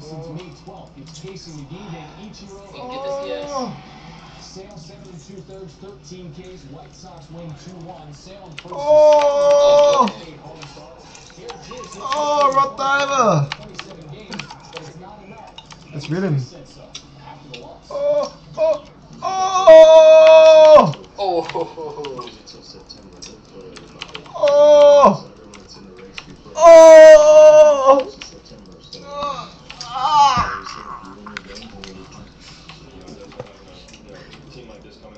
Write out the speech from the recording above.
home since May 12th. It's chasing the game day Ichiro. We can get this, yes. Oh, Sale seven and two thirds, 13 Ks. White Sox win 2-1. Sale in first. Oh. Oh, and second, eight home starts. Here it is. like this coming